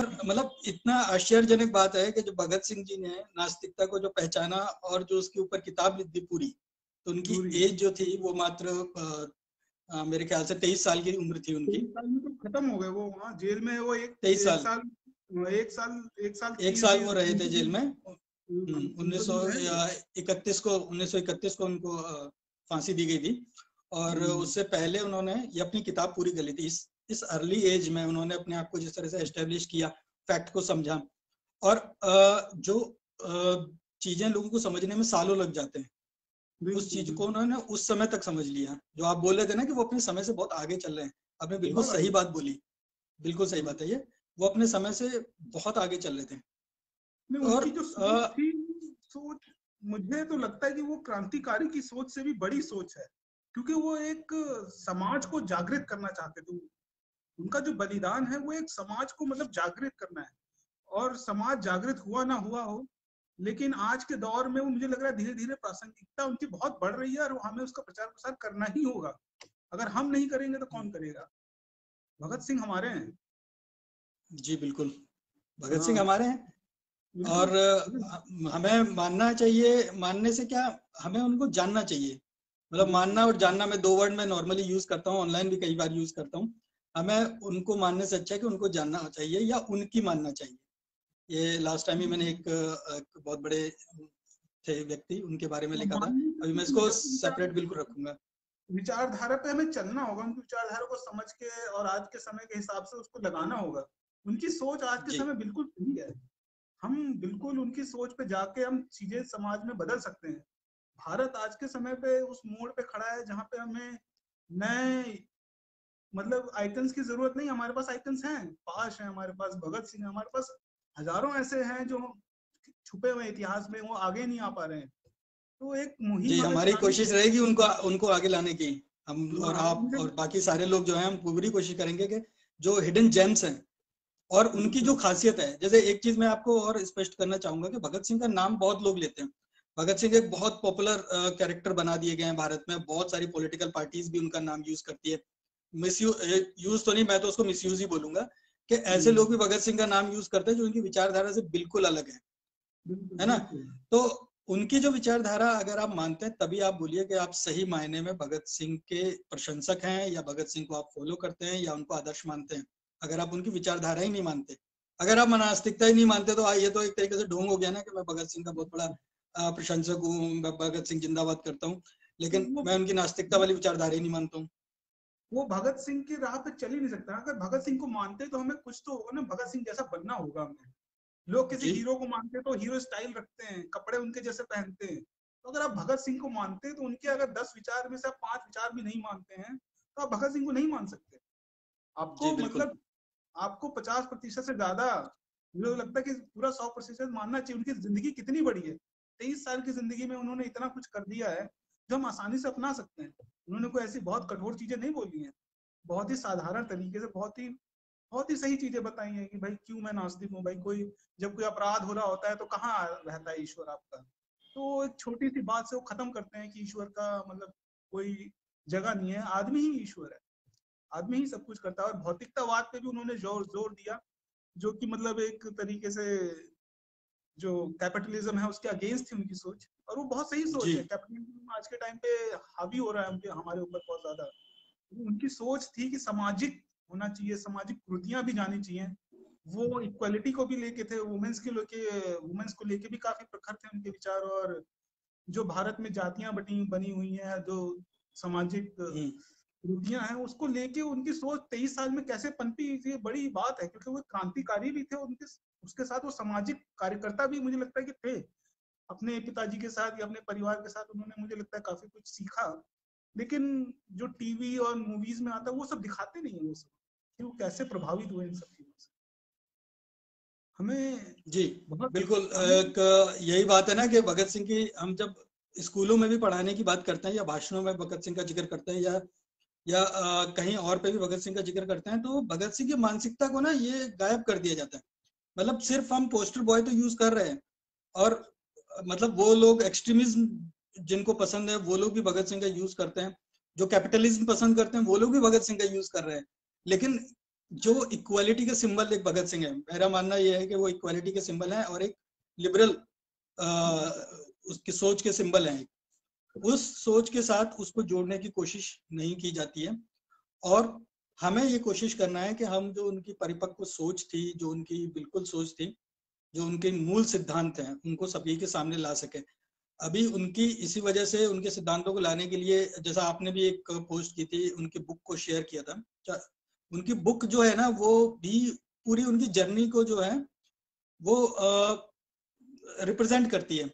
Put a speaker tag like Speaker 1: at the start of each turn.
Speaker 1: पर मतलब इतना आश्चर्यजनक बात है कि जो भगत सिंह जी ने नास्तिकता को जो पहचाना और जो उसके ऊपर किताब लिख दी पूरी तो उनकी एज जो थी वो मात्र आ, मेरे ख्याल से तेईस साल की उम्र थी उनकी।
Speaker 2: तो खत्म हो गए वो वहाँ जेल में वो एक
Speaker 1: तेईस साल,
Speaker 2: साल एक साल एक साल
Speaker 1: एक साल वो रहे थे जेल में। उन्नीस सौ इकतीस को उन्नीस सौ इकतीस को उनको फांसी दी गई थी। और हम्म। उससे पहले उन्होंने ये अपनी किताब पूरी कर ली थी। इस इस अर्ली एज में उन्होंने अपने आप को जिस तरह से एस्टेब्लिश किया फैक्ट को समझा। और जो चीज़ें लोगों को समझने में सालों लग जाते हैं। उस चीज़ को उन्होंने उस समय तक समझ लिया। जो आप बोल रहे थे ना कि वो अपने समय से बहुत आगे चल रहे हैं। आपने बिल्कुल सही बात बोली। बिल्कुल सही बात है ये। वो अपने समय से बहुत आगे चल रहे थे।
Speaker 2: और जो सोच थी सोच मुझे तो लगता है कि वो क्रांतिकारी की सोच से भी बड़ी सोच है। क्योंकि वो एक समाज को जागृत करना चाहते थे। उनका जो बलिदान है वो एक समाज को मतलब जागृत करना है। और समाज जागृत हुआ ना हुआ हो लेकिन आज के दौर में वो मुझे लग रहा है धीरे धीरे प्रासंगिकता उनकी बहुत बढ़ रही है और हमें उसका प्रचार प्रसार करना ही होगा। अगर हम नहीं करेंगे तो कौन करेगा? भगत सिंह हमारे हैं।
Speaker 1: जी बिल्कुल। भगत सिंह हाँ। हमारे हैं। और हमें मानना चाहिए मानने से क्या हमें उनको जानना चाहिए। मतलब मानना और जानना मैं दो वर्ड में नॉर्मली यूज़ करता हूँ ऑनलाइन भी कई बार यूज़ करता हूँ। हमें उनको मानने से अच्छा है कि उनको जानना चाहिए या उनकी मानना चाहिए। ये लास्ट टाइम ही मैंने एक, एक बहुत बड़े थे व्यक्ति उनके बारे में लिखा था। अभी मैं इसको सेपरेट बिल्कुल रखूँगा।
Speaker 2: विचारधारा पे हमें चलना होगा उनकी विचारधारा को समझ के और आज के समय के हिसाब से उसको लगाना होगा। उनकी सोच आज के समय बिल्कुल सही है। हम बिल्कुल उनकी सोच पे जाके हम चीज़ें समाज में बदल सकते हैं। भारत आज के समय पे उस मोड़ पे खड़ा है जहाँ पे हमें नए मतलब आइकन्स की ज़रूरत नहीं हमारे पास आइकन्स हैं पाश है हमारे पास भगत सिंह है हमारे पास हज़ारों ऐसे हैं जो छुपे हुए इतिहास में वो आगे नहीं आ पा रहे हैं। तो एक
Speaker 1: मुहिम हमारी कोशिश रहेगी उनको उनको आगे लाने की। हम हाँ, और आप और बाकी सारे लोग जो हैं हम पूरी कोशिश करेंगे कि जो हिडन जेम्स हैं और उनकी जो खासियत है जैसे एक चीज़ मैं आपको और स्पष्ट करना चाहूँगा कि भगत सिंह का नाम बहुत लोग लेते हैं। भगत सिंह एक बहुत पॉपुलर कैरेक्टर बना दिए गए हैं भारत में बहुत सारी पॉलिटिकल पार्टीज़ भी उनका नाम यूज़ करती है। मिस यूज़ तो नहीं मैं तो उसको मिस यूज़ ही बोलूँगा कि ऐसे हम्म। लोग भी भगत सिंह का नाम यूज़ करते हैं जो उनकी विचारधारा से बिल्कुल अलग है। है ना? तो उनकी जो विचारधारा अगर आप मानते हैं तभी आप बोलिए कि आप सही मायने में भगत सिंह के प्रशंसक हैं या भगत सिंह को आप फॉलो करते हैं या उनको आदर्श मानते हैं। अगर आप उनकी विचारधारा ही नहीं मानते अगर आप मनास्तिकता ही नहीं मानते तो ये तो एक तरीके से ढोंग हो गया ना कि मैं भगत सिंह का बहुत बड़ा प्रशंसक हूँ भगत सिंह जिंदाबाद करता हूँ लेकिन मैं उनकी नास्तिकता वाली विचारधारा ही नहीं मानता हूँ।
Speaker 2: वो भगत सिंह की राह पे चल ही नहीं सकता। अगर भगत सिंह को मानते तो हमें कुछ तो होगा ना भगत सिंह जैसा बनना होगा हमें। लोग किसी हीरो को मानते तो हीरो स्टाइल रखते हैं कपड़े उनके जैसे पहनते हैं। तो अगर आप भगत सिंह को मानते हैं तो उनके अगर दस विचार में से आप पाँच विचार भी नहीं मानते हैं तो आप भगत सिंह को नहीं मान सकते। आपको मतलब आपको पचास प्रतिशत से ज़्यादा मुझे लगता है कि पूरा सौ प्रतिशत मानना चाहिए। उनकी ज़िंदगी कितनी बड़ी है? तेईस साल की ज़िंदगी में उन्होंने इतना कुछ कर दिया है जो हम आसानी से अपना सकते हैं। उन्होंने कोई ऐसी बहुत कठोर चीज़ें नहीं बोली हैं। बहुत ही साधारण तरीके से, बहुत ही बहुत ही सही चीज़ें बताई हैं कि भाई क्यों मैं नास्तिक हूँ? भाई कोई, जब कोई अपराध हो रहा होता है तो कहाँ रहता है ईश्वर आपका? तो एक छोटी सी बात से वो खत्म करते हैं कि ईश्वर का मतलब कोई जगह नहीं है। आदमी ही ईश्वर है। आदमी ही सब कुछ करता है और भौतिकतावाद पे भी उन्होंने ज़ोर ज़ोर दिया, जो कि मतलब एक तरीके से जो कैपिटलिज्म है उसके अगेंस्ट थी उनकी सोच और वो बहुत सही सोच है। कैपिटलिज्म आज के टाइम पे हावी हो रहा है उनके हमारे ऊपर बहुत ज़्यादा। उनकी सोच थी कि सामाजिक होना चाहिए सामाजिक कृतियाँ भी जानी चाहिए। वो इक्वालिटी को भी लेके थे वुमेन्स के लेके वुमेन्स को लेके भी काफ़ी प्रखर थे उनके विचार और जो भारत में जातियाँ बटी बनी हुई हैं जो सामाजिक कृतियाँ हैं उसको लेके उनकी सोच तेईस साल में कैसे पनपी ये बड़ी बात है क्योंकि वो क्रांतिकारी भी थे उनके उसके साथ वो सामाजिक कार्यकर्ता भी मुझे लगता है कि थे। अपने पिताजी के साथ या अपने परिवार के साथ उन्होंने मुझे लगता है काफ़ी कुछ सीखा। लेकिन जो टीवी और मूवीज़ में आता है वो सब दिखाते नहीं है वो सब। कि वो कैसे प्रभावित हुए इन सब चीज़ों से। हमें
Speaker 1: जी बिल्कुल एक यही बात है ना कि भगत सिंह की हम जब स्कूलों में भी पढ़ाने की बात करते हैं या भाषणों में भगत सिंह का ज़िक्र करते हैं या या कहीं और पे भी भगत सिंह का ज़िक्र करते हैं तो भगत सिंह की मानसिकता को ना ये गायब कर दिया जाता है। मतलब सिर्फ़ हम पोस्टर बॉय तो यूज़ कर रहे हैं। और मतलब वो लोग एक्सट्रीमिज्म जिनको पसंद है, वो लोग भी भगत सिंह का यूज़ करते हैं। जो कैपिटलिज्म पसंद करते हैं, वो लोग भी भगत सिंह का यूज़ कर रहे हैं। लेकिन जो इक्वालिटी के सिंबल एक भगत सिंह है, मेरा मानना यह है कि वो इक्वालिटी के सिंबल है और एक लिबरल उसकी सोच के सिंबल है। उस सोच के साथ उसको जोड़ने की कोशिश नहीं की जाती है। और हमें ये कोशिश करना है कि हम जो उनकी परिपक्व सोच थी, जो उनकी बिल्कुल सोच थी, जो उनके मूल सिद्धांत हैं, उनको सभी के सामने ला सके। अभी उनकी, इसी वजह से उनके सिद्धांतों को लाने के लिए, जैसा आपने भी एक पोस्ट की थी, उनकी बुक को शेयर किया था। उनकी बुक जो है ना, वो भी पूरी उनकी जर्नी को जो है, वो रिप्रेजेंट करती है।